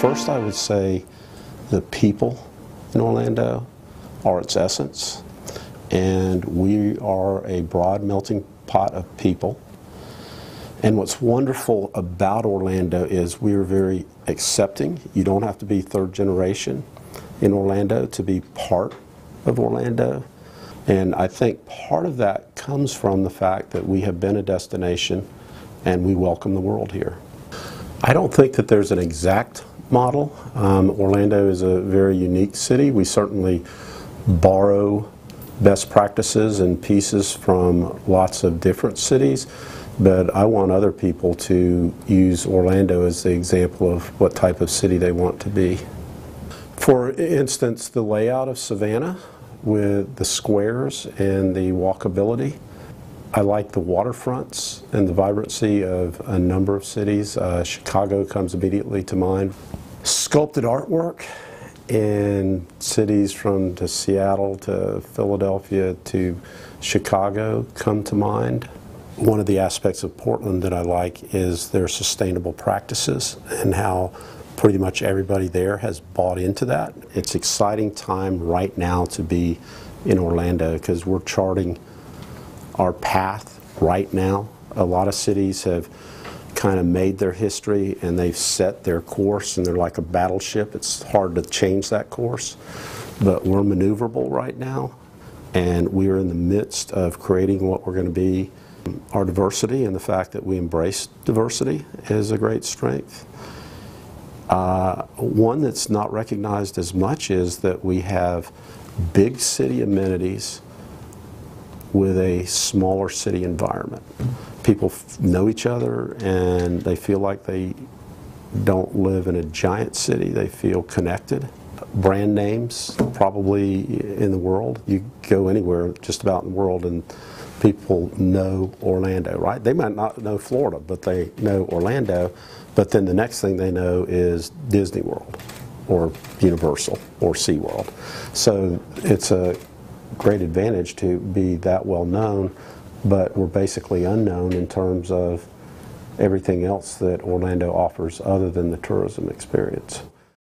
First, I would say the people in Orlando are its essence, and we are a broad melting pot of people. And what's wonderful about Orlando is we are very accepting. You don't have to be third generation in Orlando to be part of Orlando. And I think part of that comes from the fact that we have been a destination and we welcome the world here. I don't think that there's an exact model. Um, Orlando is a very unique city. We certainly borrow best practices and pieces from lots of different cities, but I want other people to use Orlando as the example of what type of city they want to be. For instance, the layout of Savannah with the squares and the walkability. I like the waterfronts and the vibrancy of a number of cities. Uh, Chicago comes immediately to mind. Sculpted artwork in cities from to Seattle to Philadelphia to Chicago come to mind. One of the aspects of Portland that I like is their sustainable practices and how pretty much everybody there has bought into that. It's exciting time right now to be in Orlando because we're charting our path right now. A lot of cities have kind of made their history and they've set their course and they're like a battleship. It's hard to change that course, but we're maneuverable right now and we are in the midst of creating what we're going to be. Our diversity and the fact that we embrace diversity is a great strength. Uh, one that's not recognized as much is that we have big city amenities with a smaller city environment. People know each other and they feel like they don't live in a giant city, they feel connected. Brand names, probably in the world. You go anywhere just about in the world and people know Orlando, right? They might not know Florida, but they know Orlando. But then the next thing they know is Disney World or Universal or SeaWorld. So it's a great advantage to be that well known, but we're basically unknown in terms of everything else that Orlando offers other than the tourism experience.